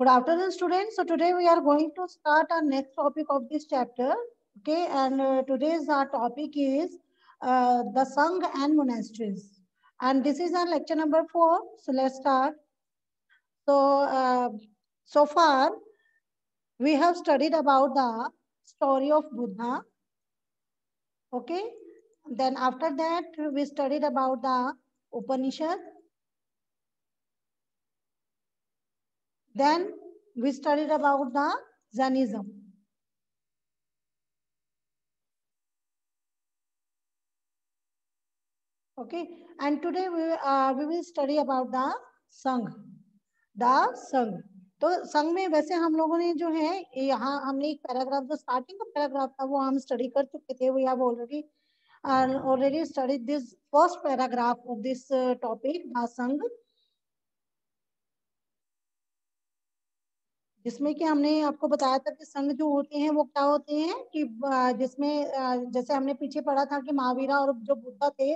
Good afternoon, students. So today we are going to start our next topic of this chapter. Okay, and uh, today's our topic is uh, the Sangh and monasteries. And this is our lecture number four. So let's start. So, uh, so far we have studied about the story of Buddha. Okay, then after that we studied about the Upanishad then we studied about the zainism okay and today we uh, we will study about the sangh the sangh. तो संघ में वैसे हम लोगों ने जो है यहाँ हमने एक पैराग्राफ जो स्टार्टिंग का पैराग्राफ था वो हम स्टडी कर चुके थे वो यहाँ already already study this first paragraph of this topic the sangha जिसमें कि हमने आपको बताया था कि संघ जो होते हैं, वो क्या होते हैं कि जिसमें जैसे हमने पीछे पढ़ा था कि महावीरा और जो बुद्धा थे,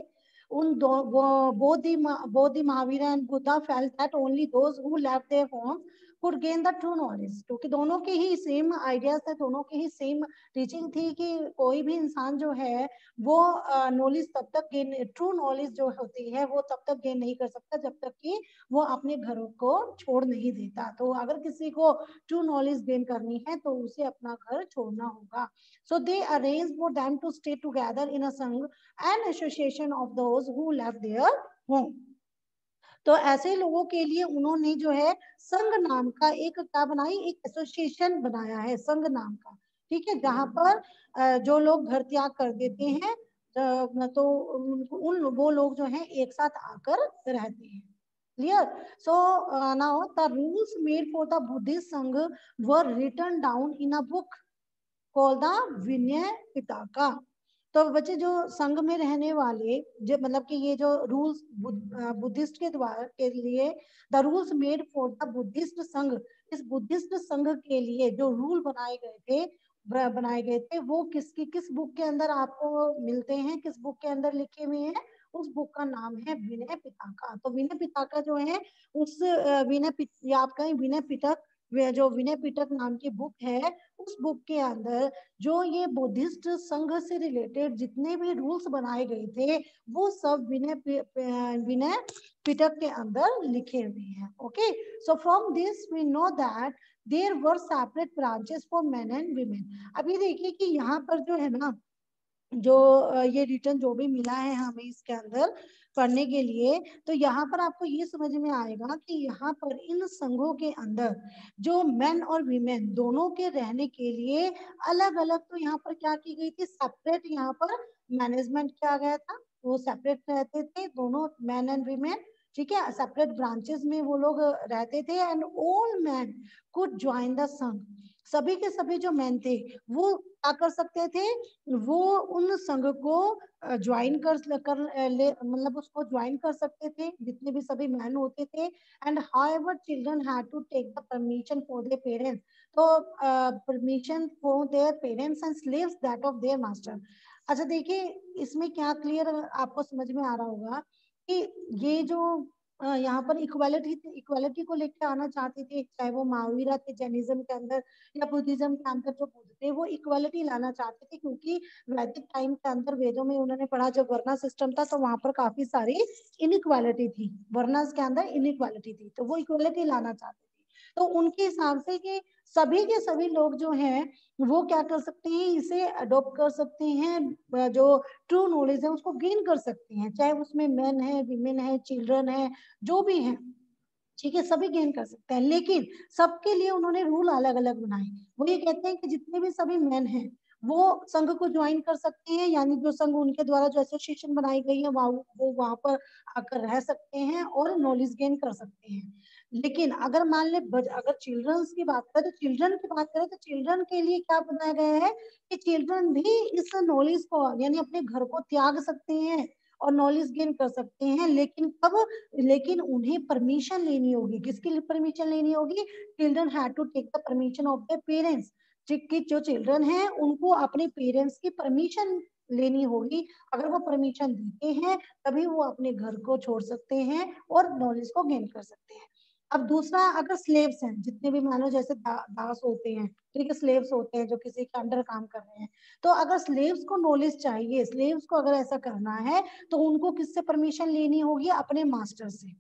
उन दो, वो बोध ही बोध ही Mahavira and Buddha felt that only those who left their home could gain the true knowledge क्योंकि दोनों के ही सेम आइडियाज़ थे, दोनों के ही सेम टीचिंग थी कि कोई भी इंसान जो है, वो नॉलेज तब तक गेन ट्रू नॉलेज जो होती है, वो तब तक गेन नहीं कर सकता जब तक कि वो अपने घरों को छोड़ नहीं देता। तो अगर किसी को ट्रू नॉलेज गेन करनी है तो उसे अपना घर छोड़ना होगा। So they arrange for them to stay together in a sangha and association of those who left their home तो ऐसे लोगों के लिए उन्होंने जो है संघ नाम का एक क्या बनाई? एक एसोसिएशन बनाया है संघ नाम का। ठीक है? जहाँ पर जो लोग घर त्याग कर देते हैं तो उन वो लोग जो है एक साथ आकर रहते हैं। Clear so now the rules made for the Buddhist sangha were written down in a book call the Vinaya Pitaka तो बच्चे जो संघ में रहने वाले, जो मतलब कि ये जो रूल्स बुद्धिस्ट के द्वारा के लिए the rules made for the Buddhist sangha, इस बुद्धिस्ट संघ के लिए जो रूल बनाए गए थे बनाए गए थे, वो किसकी, किस बुक के अंदर आपको मिलते हैं, किस बुक के अंदर लिखे हुए हैं, उस बुक का नाम है विनय पिताका। तो विनय पिताका जो है, उस विनय आप कहें विनय पिटक जो विनय पिटक नाम की बुक है, उस बुक के अंदर जो ये बुद्धिस्ट संघ से रिलेटेड जितने भी रूल्स बनाए गए थे, वो सब विनय विनय पिटक के अंदर लिखे हुए हैं okay so from this we know that there were separate branches for men and women अभी देखिए कि यहाँ पर जो है ना जो ये रिटर्न जो भी मिला है हमें इसके अंदर पढ़ने के लिए तो यहाँ पर आपको ये समझ में आएगा कि यहाँ पर इन संघों के अंदर जो मेन और वीमेन दोनों के रहने के लिए अलग अलग तो यहाँ पर क्या की गई थी? सेपरेट यहाँ पर मैनेजमेंट किया गया था। वो सेपरेट रहते थे दोनों मैन एंड वीमेन ठीक है? सेपरेट ब्रांचेस में वो लोग रहते थे and all men could join the sangha. सभी के सभी जो मैन थे, वो क्या कर सकते थे? वो उन संघ को ज्वाइन कर कर ले मतलब उसको ज्वाइन कर सकते थे, जितने भी सभी मैन होते थे। And how children had to take the permission for their parents तो permission for their parents and slaves that of their master अच्छा देखिए, इसमें क्या क्लियर आपको समझ में आ रहा होगा कि ये जो यहाँ पर इक्वालिटी इक्वालिटी को लेकर आना चाहते थे, चाहे वो महावीरा थे, जैनिज्म के अंदर या बुद्धिज्म के अंदर जो बुद्ध थे, वो इक्वालिटी लाना चाहते थे, क्योंकि वैदिक टाइम के अंदर वेदों में उन्होंने पढ़ा, जब वर्णा सिस्टम था तो वहाँ पर काफ़ी सारी इनइक्वालिटी थी। वर्णास के अंदर इनइक्वालिटी थी तो वो इक्वालिटी लाना चाहते थे। तो उनके हिसाब से कि सभी के सभी लोग जो हैं, वो क्या कर सकते हैं, इसे अडोप्ट कर सकते हैं जो ट्रू नॉलेज है, उसको गेन कर सकते हैं, चाहे उसमें मैन है वीमेन है चिल्ड्रन है, जो भी है। ठीक है, सभी गेन कर सकते हैं, लेकिन सबके लिए उन्होंने रूल अलग अलग बनाए। वो ये कहते हैं कि जितने भी सभी मैन हैं, वो संघ को ज्वाइन कर सकते हैं, यानी जो संघ उनके द्वारा जो एसोसिएशन बनाई गई है वो वहाँ पर आकर रह सकते हैं और नॉलेज गेन कर सकते हैं। लेकिन अगर मान ले अगर चिल्ड्रंस की बात करें तो चिल्ड्रन की बात करें तो चिल्ड्रन के लिए क्या बनाया गया है कि चिल्ड्रन भी इस नॉलेज को, यानी अपने घर को त्याग सकते हैं और नॉलेज गेन कर सकते हैं। लेकिन कब? लेकिन उन्हें परमिशन लेनी होगी। किसके लिए परमिशन लेनी होगी? Children the permission of the parents कि जो चिल्ड्रन है, उनको अपने पेरेंट्स की परमिशन लेनी होगी। अगर वो परमिशन देते हैं, तभी वो अपने घर को छोड़ सकते हैं और नॉलेज को गेन कर सकते हैं। अब दूसरा अगर स्लेव्स हैं जितने भी मानो जैसे दा, दास होते हैं ठीक है स्लेव्स होते हैं जो किसी के अंडर काम कर रहे हैं तो अगर स्लेव्स को नॉलेज चाहिए स्लेव्स को अगर ऐसा करना है तो उनको किससे परमिशन लेनी होगी? अपने मास्टर से।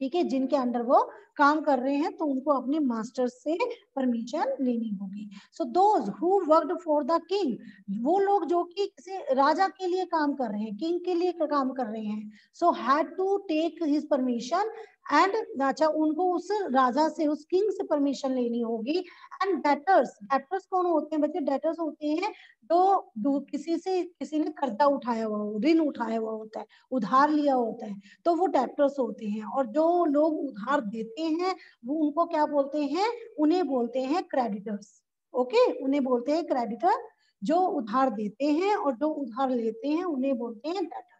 ठीक है जिनके अंडर वो काम कर रहे हैं तो उनको अपने मास्टर से परमिशन लेनी होगी। So those who worked for the king वो लोग जो कि किसी राजा के लिए काम कर रहे हैं किंग के लिए काम कर रहे हैं so had to take his permission and अच्छा उनको उस राजा से, उस किंग से परमिशन लेनी होगी। एंड डेटर्स डेटर्स कौन होते हैं बच्चे? डेटर्स होते हैं तो किसी से, किसी ने कर्जा उठाया हुआ हो ऋण उठाया हुआ होता है, उधार लिया होता है तो वो डेटर्स होते हैं। और जो लोग उधार देते हैं, वो उनको क्या बोलते हैं? उन्हें बोलते हैं क्रेडिटर्स ओके उन्हें बोलते हैं क्रेडिटर जो उधार देते हैं और जो उधार लेते हैं, उन्हें बोलते हैं डेटर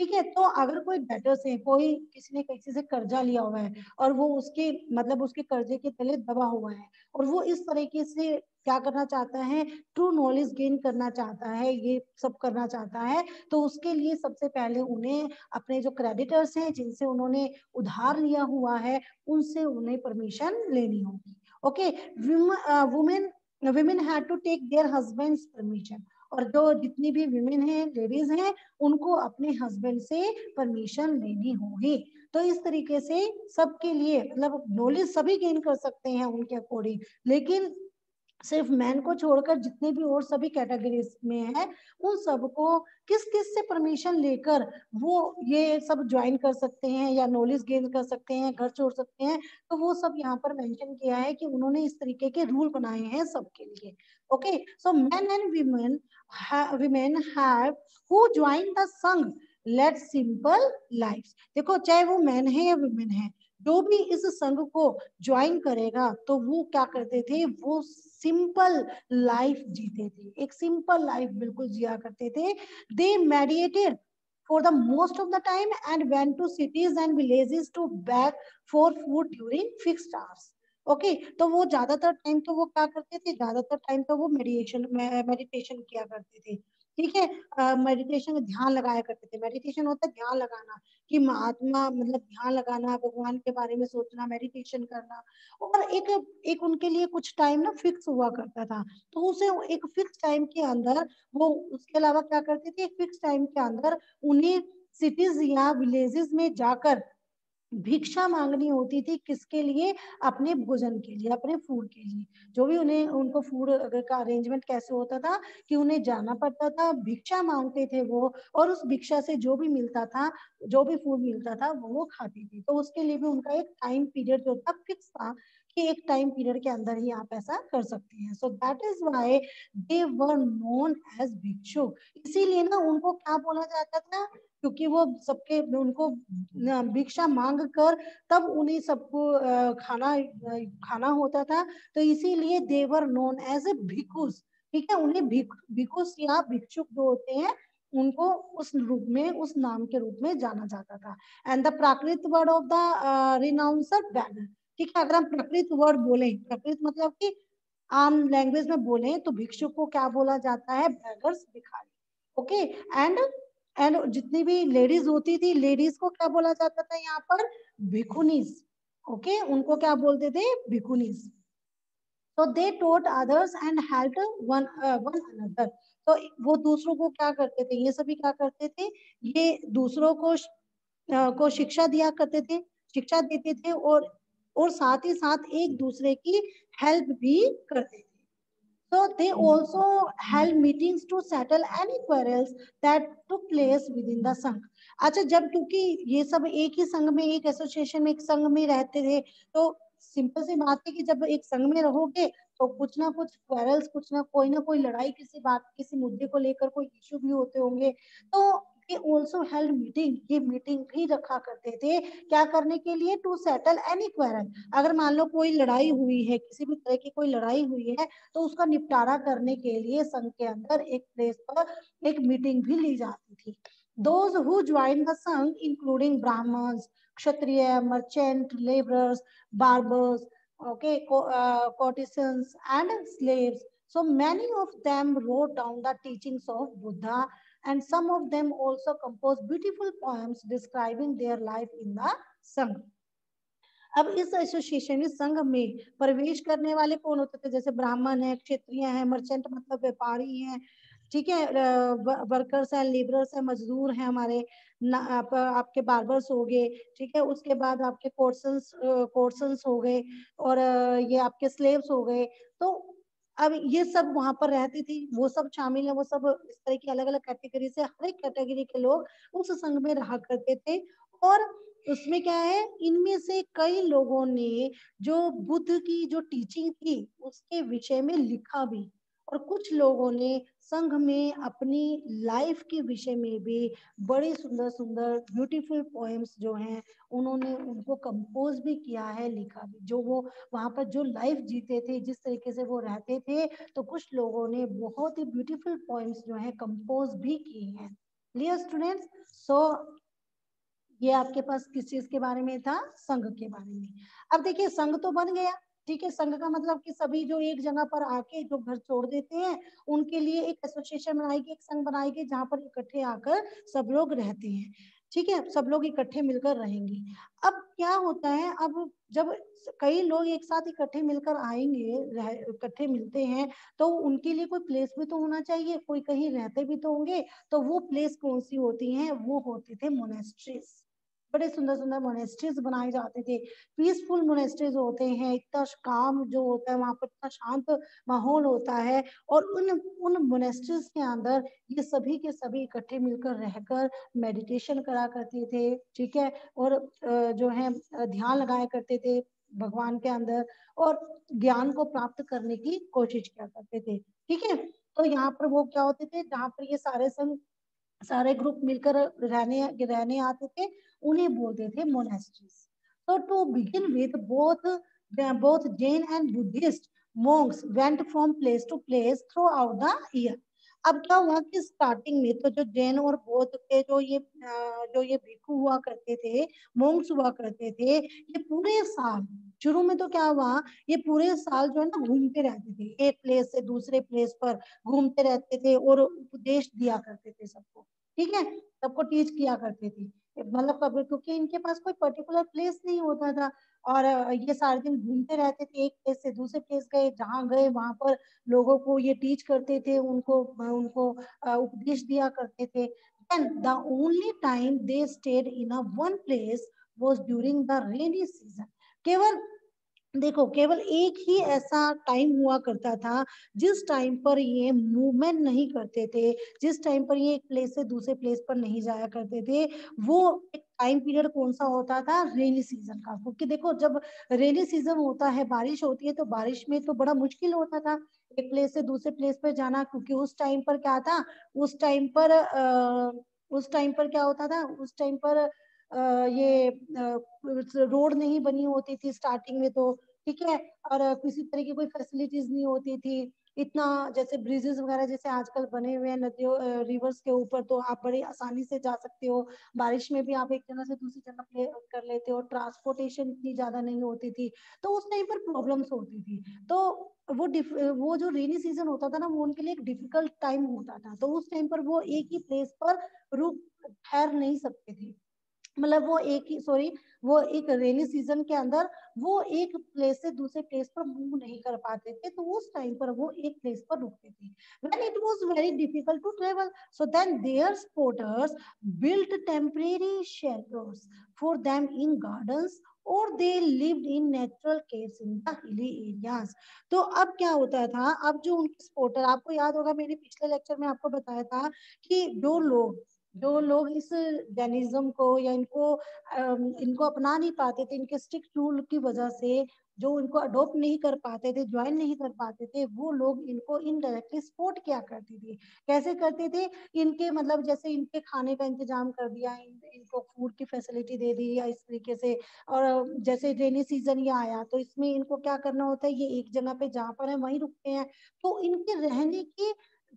ठीक है तो अगर कोई डेटर्स है, कोई किसी ने किसी से कर्जा लिया हुआ है और वो उसके मतलब उसके कर्जे के तले दबा हुआ है और वो इस तरीके से क्या करना चाहता है ट्रू नॉलेज गेन करना चाहता है, ये सब करना चाहता है तो उसके लिए सबसे पहले उन्हें अपने जो क्रेडिटर्स हैं, जिनसे उन्होंने उधार लिया हुआ है, उनसे उन्हें परमिशन लेनी होगी। Okay women women had to take their husbands permission और जो जितनी भी विमेन है लेडीज़ हैं, उनको अपने हस्बैंड से परमिशन लेनी होगी। तो इस तरीके से सबके लिए मतलब नॉलेज सभी गेन कर सकते हैं उनके अकॉर्डिंग लेकिन सिर्फ़ मैन को छोड़कर जितने भी और सभी कैटेगरीज में है, उन सबको किस किस से परमिशन लेकर वो ये सब ज्वाइन कर सकते हैं या नॉलेज गेन कर सकते हैं, घर छोड़ सकते हैं तो वो सब यहाँ पर मेंशन किया है कि उन्होंने इस तरीके के रूल बनाए हैं सबके लिए। Okay so men and women women have who join the sangha led simple life देखो चाहे वो मैन है या वुमेन है जो भी इस संघ को ज्वाइन करेगा तो वो क्या करते थे वो सिंपल लाइफ जीते थे एक सिंपल लाइफ बिल्कुल जिया करते थे they meditated for the most of the time and went to cities and villages to beg for food during fixed hours okay okay, तो वो ज़्यादातर टाइम तो वो क्या करते थे? ज़्यादातर टाइम तो वो मेडिटेशन मेडिटेशन किया करते थे ठीक है? मेडिटेशन ध्यान लगाया करते थे। मेडिटेशन होता है ध्यान लगाना कि महात्मा मतलब ध्यान लगाना भगवान के बारे में सोचना मेडिटेशन करना और एक एक उनके लिए कुछ टाइम ना फिक्स हुआ करता था। तो उसे एक फिक्स टाइम के अंदर वो उसके अलावा क्या करते थे? फिक्स टाइम के अंदर उन्हें सिटीज़ या विलेजेस में जाकर भिक्षा मांगनी होती थी किसके लिए? अपने भोजन के लिए, अपने फ़ूड के लिए। जो भी उन्हें, उनको फ़ूड का अरेंजमेंट कैसे होता था कि उन्हें जाना पड़ता था, भिक्षा मांगते थे वो और उस भिक्षा से जो भी मिलता था, जो भी फ़ूड मिलता था, वो खाती थी। तो उसके लिए भी उनका एक टाइम पीरियड जो था फिक्स था। कि एक टाइम पीरियड के अंदर ही आप ऐसा कर सकते हैं। So that is why they were known as bhikshu. इसीलिए ना उनको क्या बोला जाता था? क्योंकि वो सबके, उनको भिक्षा मांग कर तब उन्हें सबको खाना खाना होता था। तो इसीलिए देवर नोन एज ए भिकुस ठीक है? उन्हें भिकुस या भिक्षुक जो होते हैं, उनको उस रूप में, उस नाम के रूप में जाना जाता था। And the Prakrit word of the renouncer beggar ठीक है अगर हम प्रकृत वर्ड बोले प्रकृत मतलब कि आम लैंग्वेज में बोले तो भिक्षुक को क्या बोला जाता है? बैगर्स भिखारी। ओके एंड एंड जितनी भी लेडीज़ होती थी लेडीज़ को क्या बोला जाता था यहाँ पर? Bhikkhunis okay okay? उनको क्या बोलते थे? भिकुनीज तो they taught others and help one one another तो वो दूसरों को क्या करते थे? ये सभी क्या करते थे? ये दूसरों को uh, को शिक्षा दिया करते थे। शिक्षा देते थे और और साथ ही साथ एक दूसरे की हेल्प भी करते थे। So they also held meetings to settle any quarrels that took place within the संघ। अच्छा जब क्योंकि ये सब एक ही संघ में एक एसोसिएशन में एक संघ में रहते थे तो सिंपल सी बात है कि जब एक संघ में रहोगे तो कुछ ना कुछ क्वेरल्स कुछ ना कोई ना कोई लड़ाई किसी बात किसी मुद्दे को लेकर कोई इश्यू भी होते होंगे। तो they also held मीटिंग ये मीटिंग भी रखा करते थे क्या करने के लिए टू सेटल एनी क्वेरल अगर मान लो कोई लड़ाई हुई है किसी भी तरह की कोई लड़ाई हुई है तो उसका निपटारा करने के लिए संघ के अंदर एक प्लेस पर एक मीटिंग भी ली जाती थी those who joined the sangh including brahmins kshatriya merchant laborers barbers okay co uh, courtesans and slaves so many of them wrote down the teachings of buddha and some of them also composed beautiful poems describing their life in the Sangha. अब इस association संघ में प्रवेश करने वाले कौन होते थे? जैसे ब्राह्मण है क्षत्रिय है मर्चेंट मतलब व्यापारी हैं ठीक है? वर्कर्स है लेबरर्स है मजदूर है हमारे आप, आपके बार्बर्स हो गए ठीक है? उसके बाद आपके कोर्सन्स कोर्सन्स हो गए और ये आपके स्लेव्स हो गए तो अब ये सब वहाँ पर रहती थी, वो सब शामिल है, वो सब इस तरह की अलग अलग कैटेगरी से हर एक कैटेगरी के लोग उस संघ में रहा करते थे और उसमें क्या है, इनमें से कई लोगों ने जो बुद्ध की जो टीचिंग थी, उसके विषय में लिखा भी। और कुछ लोगों ने संघ में अपनी लाइफ के विषय में भी बड़े सुंदर सुंदर ब्यूटीफुल पोएम्स जो हैं, उन्होंने उनको कंपोज भी किया है, लिखा भी। जो वो वहाँ पर जो लाइफ जीते थे, जिस तरीके से वो रहते थे तो कुछ लोगों ने बहुत ही ब्यूटीफुल पोएम्स जो है कंपोज भी किए हैं। क्लियर स्टूडेंट्स सो ये आपके पास किस चीज़ के बारे में था? संघ के बारे में। अब देखिए, संघ तो बन गया। ठीक है, संघ का मतलब कि सभी जो एक जगह पर आके जो घर छोड़ देते हैं, उनके लिए एक एसोसिएशन बनाएगी, एक संघ बनाएगी, जहाँ पर इकट्ठे आकर सब लोग रहते हैं। ठीक है, सब लोग इकट्ठे मिलकर रहेंगे। अब क्या होता है, अब जब कई लोग एक साथ इकट्ठे मिलकर आएँगे इकट्ठे मिलते हैं तो उनके लिए कोई प्लेस भी तो होना चाहिए, कोई कहीं रहते भी तो होंगे तो वो प्लेस कौन सी होती हैं? वो होते थे मोनेस्ट्रीज बड़े सुंदर सुंदर मोनेस्ट्रीज बनाए जाते थे। पीसफुल मोनेस्ट्रीज होते हैं, इतना काम जो होता है, वहाँ पर इतना शांत माहौल होता है और उन उन मोनेस्ट्रीज के अंदर ये सभी के सभी इकट्ठे मिलकर रहकर मेडिटेशन करा करते थे, ठीक है? और जो है, ध्यान लगाया करते थे भगवान के अंदर और ज्ञान को प्राप्त करने की कोशिश किया करते थे, ठीक है? तो यहाँ पर वो क्या होते थे, जहाँ पर ये सारे संघ, सारे ग्रुप मिलकर रहने रहने आते थे उन्हें बोलते थे मोनेस्ट्रीज तो to begin with both both Jain and Buddhist monks went from place to place throughout the year अब क्या हुआ कि स्टार्टिंग में तो जो जैन और बौद्ध के जो ये जो ये भिक्खु हुआ करते थे मोंग्स हुआ करते थे, ये पूरे साल, शुरू में तो क्या हुआ, ये पूरे साल जो है ना घूमते रहते थे। एक प्लेस से दूसरे प्लेस पर घूमते रहते थे और उपदेश दिया करते थे सबको। ठीक है? सबको टीच किया करते थे। मतलब क्योंकि इनके पास कोई पर्टिकुलर प्लेस नहीं होता था। और ये सारे दिन घूमते रहते थे, एक प्लेस से दूसरे प्लेस गए, जहाँ गए, वहाँ पर लोगों को ये टीच करते थे, उनको उनको उपदेश दिया करते थे। Then the only time they stayed in a one place was during the rainy season केवल देखो केवल एक ही ऐसा टाइम हुआ करता था जिस टाइम पर ये मूवमेंट नहीं करते थे जिस टाइम पर ये एक प्लेस से दूसरे प्लेस पर नहीं जाया करते थे वो एक टाइम पीरियड कौन सा होता था? रेनी सीज़न का। क्योंकि देखो जब रेनी सीज़न होता है बारिश होती है तो बारिश में तो बड़ा मुश्किल होता था एक प्लेस से दूसरे प्लेस पर जाना। क्योंकि उस टाइम पर क्या था? उस टाइम पर आ, उस टाइम पर क्या होता था? उस टाइम पर ये रोड नहीं बनी होती थी स्टार्टिंग में तो ठीक है? और किसी तरह की कोई फैसिलिटीज़ नहीं होती थी। इतना जैसे ब्रिजेस वगैरह जैसे आजकल बने हुए हैं नदियों रिवर्स के ऊपर तो आप बड़ी आसानी से जा सकते हो। बारिश में भी आप एक जगह से दूसरी जगह प्ले कर लेते हो। ट्रांसपोर्टेशन इतनी ज़्यादा नहीं होती थी। तो उस टाइम पर प्रॉब्लम्स होती थी। तो वो वो जो रेनी सीज़न होता था ना, वो उनके लिए एक डिफ़िकल्ट टाइम होता था। तो उस टाइम पर वो एक ही प्लेस पर रुक ठहर नहीं सकते थे। मतलब वो एक ही सॉरी वो एक रेनी सीज़न के अंदर वो एक प्लेस से दूसरे प्लेस पर मूव नहीं कर पाते थे तो उस टाइम पर वो एक प्लेस पर रुकते थे। When it was very difficult to travel, so then their porters built temporary shelters for them in gardens और they lived in natural caves in the hilly areas तो अब क्या होता था? अब जो उनके स्पोर्टर आपको याद होगा, मैंने पिछले लेक्चर में आपको बताया था कि जो लोग जो लोग इस जैनिज्म को या इनको इनको अपना नहीं पाते थे इनके स्ट्रिक्ट रूल की वजह से जो इनको अडोप्ट नहीं कर पाते थे ज्वाइन नहीं कर पाते थे वो लोग इनको इनडायरेक्टली सपोर्ट किया करते थे। कैसे करते थे? इनके मतलब जैसे इनके खाने का इंतज़ाम कर दिया इन, इनको फ़ूड की फैसिलिटी दे दी या इस तरीके से और जैसे रेनी सीज़न ये आया तो इसमें इनको क्या करना होता है? ये एक जगह पे जहाँ पर है वहीं रुकते हैं। तो इनके रहने की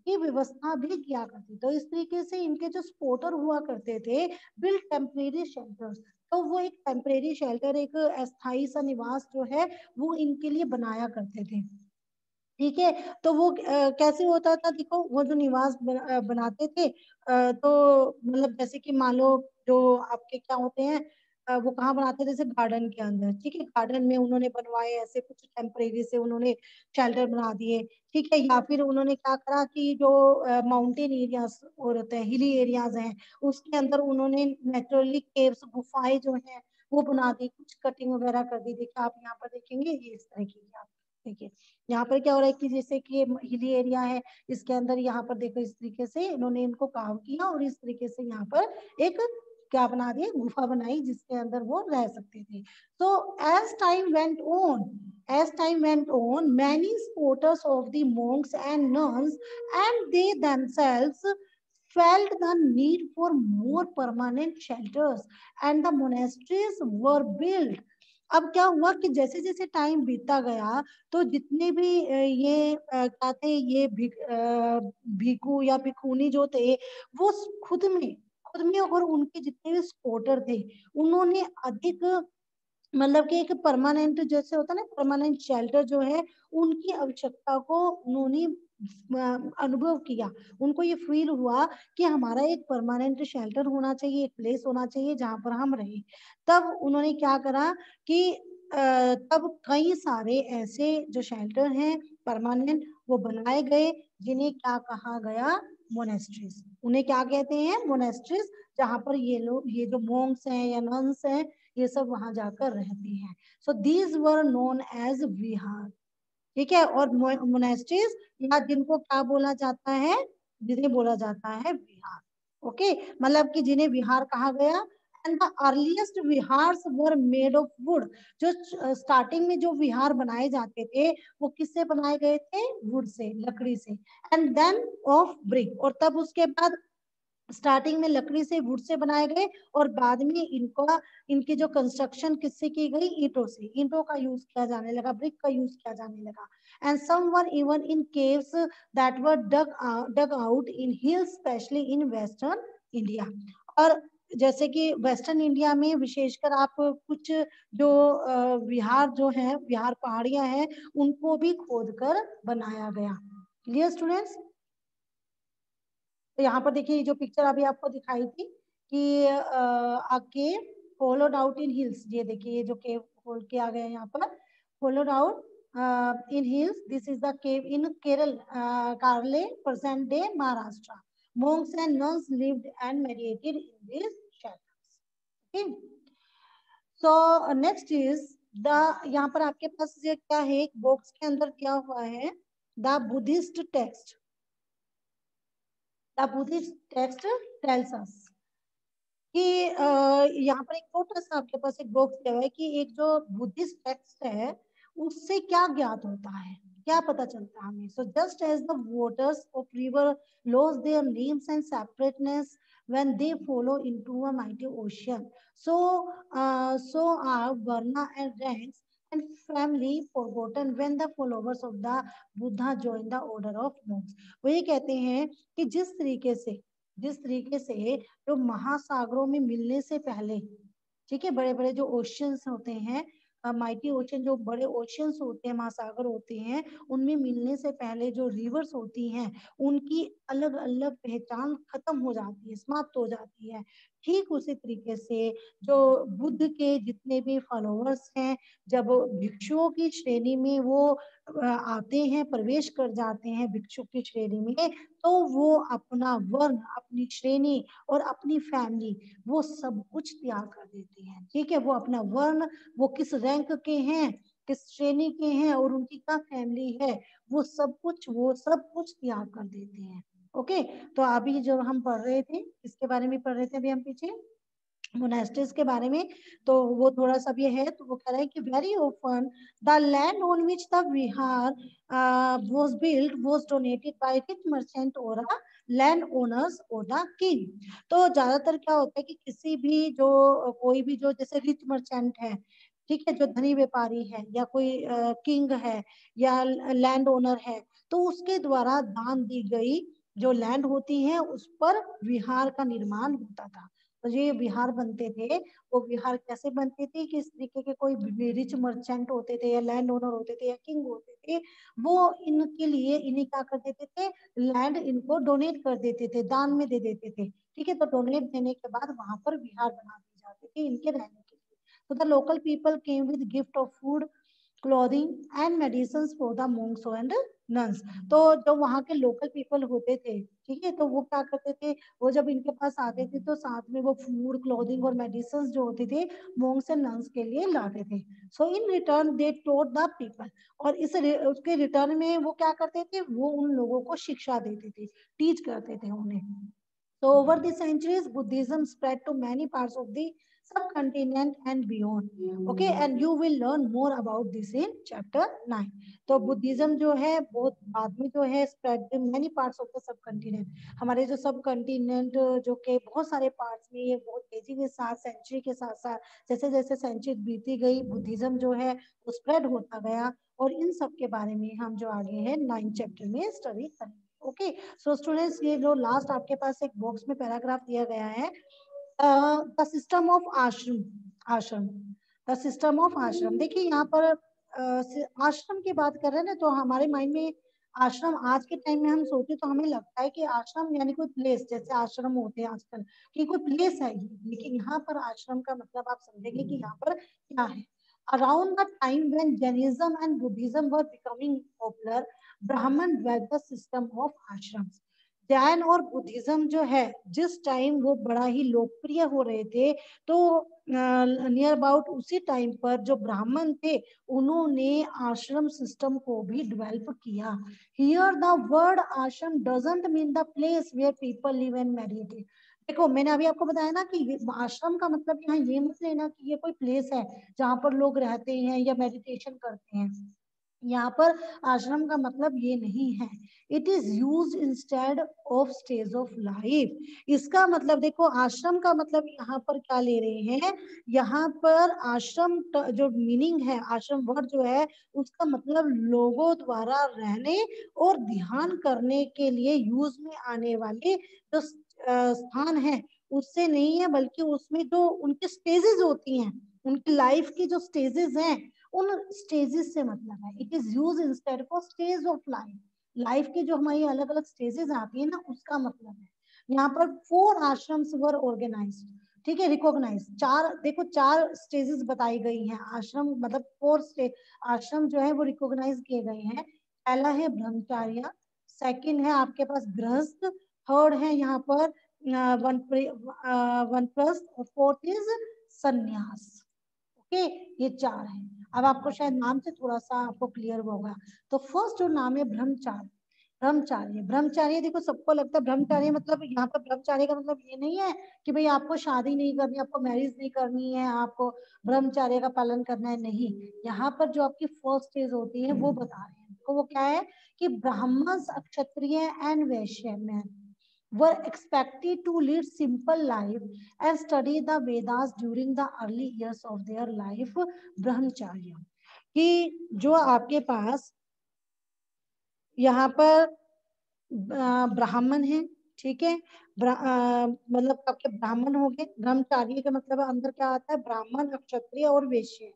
की व्यवस्था भी किया करती तो इस तरीके से इनके जो स्पोर्टर हुआ करते थे बिल्ड टेम्परेरी शेल्टर्स तो वो एक टेम्परेरी शेल्टर एक अस्थाई सा निवास जो है, वो इनके लिए बनाया करते थे। ठीक है? तो वो कैसे होता था? देखो, वो जो निवास बनाते थे तो मतलब जैसे कि मान लो जो आपके क्या होते हैं वो कहाँ बनाते थे? जैसे गार्डन के अंदर। ठीक है, गार्डन में उन्होंने बनवाए ऐसे कुछ टेम्परेरी से उन्होंने शेल्टर बना दिए। ठीक है, या फिर उन्होंने क्या करा कि जो माउंटेन एरियाज़ और हिली एरियाज़ हैं, उसके अंदर उन्होंने नेचुरली केव्स, गुफाएँ जो है, वो बना दी, कुछ कटिंग वगैरह कर दी। देखिए, आप यहाँ पर देखेंगे, ये इस तरह की आप देखिए, यहाँ पर क्या हो रहा है कि जैसे कि हिली एरिया है, इसके अंदर यहाँ पर देखो इस तरीके से इन्होंने इनको काम किया और इस तरीके से यहाँ पर एक क्या बना दिया गुफा बनाई जिसके अंदर वो रह सकते थे। So as time went on as time went on many supporters of the monks and nuns and they themselves felt the need for more permanent shelters and the monasteries were built. अब क्या हुआ कि जैसे जैसे time बीता गया तो जितने भी ये क्या थे ये भिक, भिकू या भिकुनी जो थे वो खुद में खुद में और उनके जितने भी सपोर्टर थे, उन्होंने अधिक मतलब कि एक परमानेंट जैसे होता है ना परमानेंट शेल्टर जो है, उनकी आवश्यकता को उन्होंने अनुभव किया। उनको ये फील हुआ कि हमारा एक परमानेंट शेल्टर होना चाहिए, एक प्लेस होना चाहिए जहाँ पर हम रहे। तब उन्होंने क्या करा कि तब कई सारे ऐसे जो शेल्टर हैं परमानेंट वो बनाए गए, जिन्हें क्या कहा गया मोनेस्ट्रीज उन्हें क्या कहते हैं? मोनेस्ट्रीज जहाँ पर ये लोग, ये जो मोंग्स हैं या नंस हैं, ये सब वहाँ जाकर रहते हैं। So these were known as vihara ठीक है? और मोनेस्ट्रीज या जिनको क्या बोला जाता है? जिन्हें बोला जाता है विहार ओके मतलब कि जिन्हें विहार कहा गया and the earliest viharas were made of wood जो स्टार्टिंग में जो विहार बनाए जाते थे, वो किससे बनाए गए थे? वुड से, लकड़ी से. एंड देन ऑफ़ ब्रिक और तब उसके बाद स्टार्टिंग में लकड़ी से वुड से बनाए गए और बाद में इनको, इनकी जो कंस्ट्रक्शन किससे की गई? ईंटों से. ईंटों का यूज़ किया जाने लगा ब्रिक का यूज़ किया जाने लगा. And some were even in caves that were dug dug out in hills specially in western India और जैसे कि वेस्टर्न इंडिया में विशेषकर आप कुछ जो बिहार जो है बिहार पहाड़ियाँ हैं, उनको भी खोद कर बनाया गया। क्लियर स्टूडेंट्स तो यहाँ पर देखिए जो पिक्चर अभी आपको दिखाई थी कि आके होलोड आउट इन हिल्स ये देखिए, ये जो केव होल किया गया यहाँ पर। Hollowed out in hills this is the cave in Kerala Karle present day Maharashtra monks and nuns lived and meditated in these shelters. Okay. So uh, next is the यहाँ पर आपके पास ये क्या है? एक बॉक्स के अंदर क्या हुआ है? The Buddhist text the Buddhist text tells us कि यहाँ पर एक छोटा सा आपके पास एक बॉक्स दिया हुआ है कि एक जो बुद्धिस्ट टेक्स्ट है उससे क्या ज्ञात होता है? क्या पता चलता है हमें? So just as the waters of river lose their names and separateness when they flow into a mighty ocean so so are varna and ranks and family forgotten when the followers of the buddha join the order of monks. वो ये कहते हैं कि जिस तरीके से, जिस तरीके से जो महासागरों में मिलने से पहले, ठीक है बड़े बड़े जो ओशियंस होते हैं माइटी ओशन जो बड़े ओशंस होते हैं, महासागर होते हैं, उनमें मिलने से पहले जो रिवर्स होती हैं, उनकी अलग अलग पहचान खत्म हो जाती है, समाप्त हो जाती है। ठीक उसी तरीके से जो बुद्ध के जितने भी फॉलोअर्स हैं, जब भिक्षुओं की श्रेणी में वो आते हैं, प्रवेश कर जाते हैं भिक्षु की श्रेणी में तो वो अपना वर्ण अपनी श्रेणी और अपनी फैमिली वो सब कुछ त्याग कर देते हैं। ठीक है? वो अपना वर्ण, वो किस रैंक के हैं, किस श्रेणी के हैं और उनकी क्या फैमिली है, वो सब कुछ, वो सब कुछ त्याग कर देते हैं। ओके? तो अभी जो हम पढ़ रहे थे इसके बारे में पढ़ रहे थे अभी हम पीछे? मोनेस्ट्रीज के बारे में। तो वो थोड़ा सा भी है तो वो कह रहे हैं कि very open the land on which the vihara was built was donated by rich merchant और लैंड ओनर्स और द किंग तो ज़्यादातर क्या होता है कि किसी भी जो कोई भी जो जैसे रिच मर्चेंट है ठीक है जो धनी व्यापारी है या कोई किंग uh, है या लैंड ओनर है तो उसके द्वारा दान दी गई जो लैंड होती है उस पर विहार का निर्माण होता था। तो ये विहार बनते थे वो विहार कैसे बनते थे कि इस तरीके के कोई रिच मर्चेंट होते थे या लैंड ओनर होते थे या किंग होते थे वो इनके लिए इन्हें क्या कर देते थे? लैंड इनको डोनेट कर देते थे दान में दे देते थे। ठीक है तो डोनेट देने के बाद वहाँ पर विहार बना दिए जाते थे इनके रहने के लिए। So the local people came with gift of food, clothing and medicines for the monks and nuns. तो जो वहाँ के लोकल पीपल होते थे ठीक है तो वो क्या करते थे वो जब इनके पास आते थे तो साथ में वो फ़ूड क्लोथिंग और मेडिसिन जो होते थे मोंग्स एंड नन्स के लिए लाते थे। So in return they taught the people और इस उसके रिटर्न में वो क्या करते थे वो उन लोगों को शिक्षा देते थे टीच करते थे उन्हें। So over the centuries, Buddhism spread to many parts of the subcontinent and beyond. Okay, and you will learn more about this in chapter 9. तो बुद्धिज्म जो है बहुत बाद में जो है spread many parts of the subcontinent. हमारे जो सब कंटिनेंट जो के बहुत सारे पार्ट्स में ये बहुत तेज़ी के साथ सेंचुरी के साथ साथ जैसे जैसे सेंचुरी बीती गई बुद्धिज्म जो है वो स्प्रेड होता गया और इन सब के बारे में हम जो आगे है नाइन चैप्टर में स्टडी करेंगे ओके सो स्टूडेंट्स ये जो लास्ट आपके पास एक बॉक्स में पैराग्राफ दिया गया है द सिस्टम ऑफ़ आश्रम आश्रम द सिस्टम ऑफ़ आश्रम देखिए यहाँ पर uh, आश्रम की बात कर रहे हैं ना तो हमारे माइंड में आश्रम आज के टाइम में हम सोचे तो हमें लगता है कि आश्रम यानी कोई प्लेस जैसे आश्रम होते हैं आजकल कि कोई प्लेस है लेकिन यहाँ पर आश्रम का मतलब आप समझेंगे कि यहाँ पर क्या है? Around the time when Jainism and Buddhism were becoming popular, Brahman the system of ashram Jain और बुद्धिज्म जो है, जिस टाइम वो बड़ा ही लोकप्रिय हो रहे थे तो नियर अबाउट उसी टाइम पर जो ब्राह्मण थे, उन्होंने आश्रम सिस्टम को भी डेवलप किया। Here the word ashram doesn't mean the place where people live and meditate देखो, मैंने अभी आपको बताया ना कि आश्रम का मतलब यहाँ ये मत लेना कि ये कोई प्लेस है, जहाँ पर लोग रहते हैं या मेडिटेशन करते हैं। यहाँ पर आश्रम का मतलब ये नहीं है। It is used instead of stage of life इसका मतलब देखो, आश्रम का मतलब यहाँ पर क्या ले रहे हैं? यहाँ पर आश्रम जो मीनिंग है, आश्रम वर्ड जो है, उसका मतलब लोगों द्वारा रहने और ध्यान करने के लिए यूज़ में आने वाले जो स्थान है, उससे नहीं है, बल्कि उसमें जो उनकी स्टेजेस होती हैं, उनकी लाइफ की जो स्टेजेस हैं उन स्टेजेस से मतलब है। It is use instead for stage of life life के जो हमारी अलग अलग स्टेजेस आती है ना, उसका मतलब है। यहाँ पर फोर आश्रम वर ऑर्गेनाइज ठीक है रिकॉग्नाइज चार, देखो, चार स्टेजेस बताई गई हैं। आश्रम मतलब फोर स्टेज आश्रम जो है, वो रिकॉग्नाइज किए गए हैं। पहला है ब्रह्मचार्य। सेकंड है आपके पास गृहस्थ। थर्ड है यहाँ पर वन वन प्लस और फोर्थ इज़ संन्यास। ओके ये चार है। अब आपको शायद नाम से थोड़ा सा आपको क्लियर होगा। तो फ़र्स्ट जो नाम है ब्रह्मचार्य। ब्रह्मचार्य। ब्रह्मचार्य, देखो सबको लगता है ब्रह्मचार्य मतलब यहाँ पर ब्रह्मचार्य का मतलब ये नहीं है कि भाई आपको शादी नहीं करनी, आपको मैरिज नहीं करनी है, आपको ब्रह्मचार्य का पालन करना है। नहीं। यहाँ पर जो आपकी फ़र्स्ट स्टेज होती है वो बता रहे हैं। तो वो क्या है कि ब्राह्मण, क्षत्रिय एंड वैश्य में। Were expected to lead simple life and study the Vedas during the early years of their life brahmacharya कि जो आपके पास यहाँ पर ब्राह्मण है, ठीक है? मतलब आपके ब्राह्मण हो गए। ब्रह्मचार्य का मतलब अंदर क्या आता है? ब्राह्मण क्षत्रिय और वैश्य।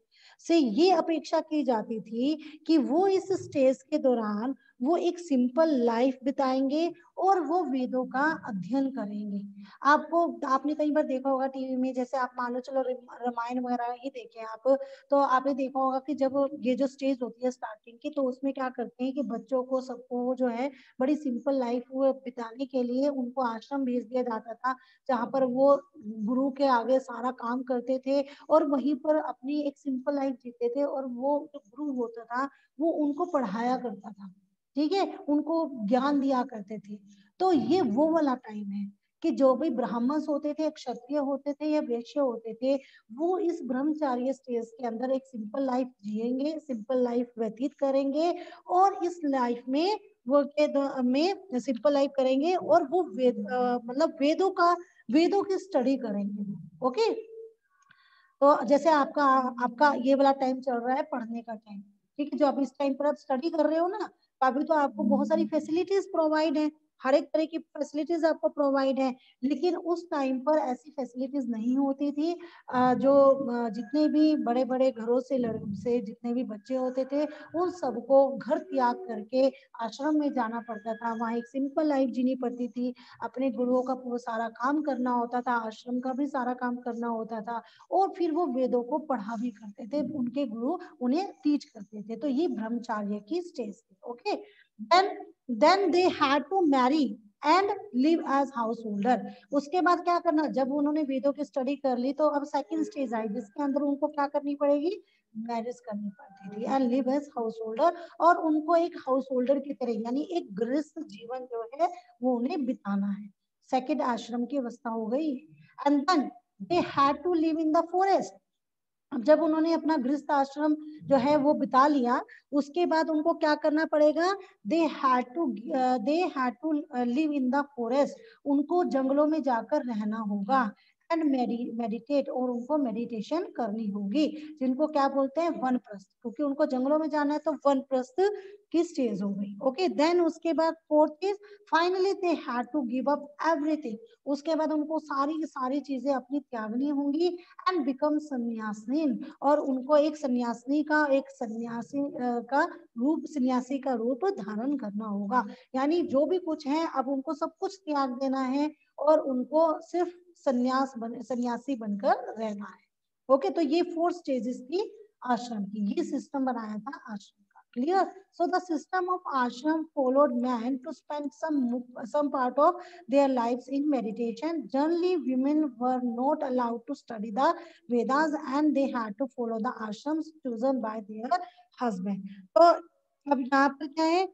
से ये अपेक्षा की जाती थी कि वो इस स्टेज के दौरान वो एक सिंपल लाइफ बिताएँगे और वो वेदों का अध्ययन करेंगे। आपको, आपने कई बार देखा होगा टीवी में, जैसे आप मान लो, चलो रामायण वगैरह ही देखें आप तो आपने देखा होगा कि जब ये जो स्टेज होती है स्टार्टिंग की तो उसमें क्या करते हैं कि बच्चों को, सबको जो है, बड़ी सिंपल लाइफ बिताने के लिए उनको आश्रम भेज दिया जाता था, जहाँ पर वो गुरु के आगे सारा काम करते थे और वहीं पर अपनी एक सिंपल लाइफ जीते थे और वो जो गुरु होता था, वो उनको पढ़ाया करता था। ठीक है? उनको ज्ञान दिया करते थे। तो ये वो वाला टाइम है कि जो भी ब्राह्मण होते थे, क्षत्रिय होते थे या वैश्य होते थे, वो इस ब्रह्मचार्य स्टेज के अंदर एक सिंपल लाइफ जिएँगे सिंपल लाइफ व्यतीत करेंगे और इस लाइफ में वो के में सिंपल लाइफ करेंगे और वो वेद मतलब वेदों का, वेदों की स्टडी करेंगे। ओके तो जैसे आपका आपका ये वाला टाइम चल रहा है पढ़ने का टाइम ठीक है? जो आप इस टाइम पर आप स्टडी कर रहे हो ना अभी तो आपको बहुत सारी फैसिलिटीज़ प्रोवाइड है। हर एक तरह की फैसिलिटीज़ आपको प्रोवाइड है, लेकिन उस टाइम पर ऐसी फैसिलिटीज़ नहीं होती थी जो जितने भी बड़े बड़े घरों से से जितने भी बच्चे होते थे, उन सबको घर त्याग करके आश्रम में जाना पड़ता था। वहाँ एक सिंपल लाइफ जीनी पड़ती थी। अपने गुरुओं का वो सारा काम करना होता था, आश्रम का भी सारा काम करना होता था, और फिर वो वेदों को पढ़ा भी करते थे। उनके गुरु उन्हें टीच करते थे। तो ये ब्रह्मचार्य की स्टेज थी okay then then they had to marry and live as householder उसके बाद क्या करना, जब उन्होंने वेदों की स्टडी कर ली तो अब सेकंड स्टेज आई, जिसके अंदर उनको क्या करनी पड़ेगी? मैरिज करनी पड़ती थी and live as householder और उनको एक हाउस होल्डर की तरह, यानी एक गृहस्थ जीवन जो है, वो उन्हें बिताना है। सेकेंड आश्रम की अवस्था हो गई। And then they had to live in the forest जब उन्होंने अपना गृहस्थ आश्रम जो है वो बिता लिया, उसके बाद उनको क्या करना पड़ेगा? They had to they had to live in the forest उनको जंगलों में जाकर रहना होगा। एंड मेडिटेट और उनको मेडिटेशन करनी होगी। जिनको क्या बोलते हैं? वन प्रस्थ क्योंकि उनको जंगलों में जाना है तो वन प्रस्थ की स्टेज हो गई। ओके देन उसके बाद fourth is finally they had to give up everything उसके बाद उनको सारी की सारी चीज़ें अपनी त्यागनी होंगी एंड बिकम सन्यासीन। और उनको एक सन्यासिनी का, एक सन्यासी का रूप, सन्यासी का रूप धारण करना होगा। यानी जो भी कुछ है, अब उनको सब कुछ त्याग देना है और उनको सिर्फ़ सन्यास बन सन्यासी बनकर रहना है ओके तो ये फोर स्टेजेस थी आश्रम की ये सिस्टम बनाया था आश्रम का clear so the system of ashram followed man to spend some some part of their lives in meditation generally women were not allowed to study the vedas and they had to follow the ashrams chosen by their husband तो अब यहाँ पर क्या है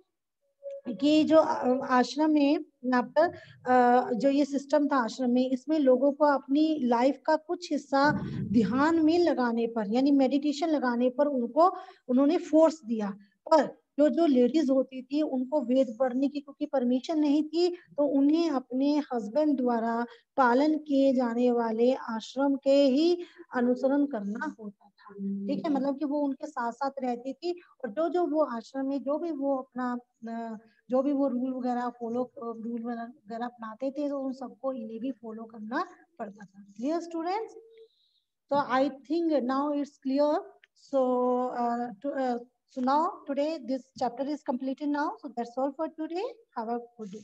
कि जो आश्रम में यहाँ पर जो ये सिस्टम था आश्रम में, इसमें लोगों को अपनी लाइफ का कुछ हिस्सा ध्यान में लगाने पर, यानी मेडिटेशन लगाने पर उनको, उन्होंने फोर्स दिया। पर जो जो लेडीज़ होती थी, उनको वेद पढ़ने की क्योंकि परमिशन नहीं थी तो उन्हें अपने हस्बैंड द्वारा पालन किए जाने वाले आश्रम के ही अनुसरण करना होता था। ठीक है? मतलब कि वो उनके साथ साथ रहती थी, और जो जो वो आश्रम में, जो भी वो अपना जो भी वो रूल वगैरह फॉलो रूल वगैरह अपनाते थे तो उन सबको इन्हें भी फॉलो करना पड़ता था। क्लियर स्टूडेंट्स तो I think now it's clear so so now today this chapter is completed now so that's all for today have a good day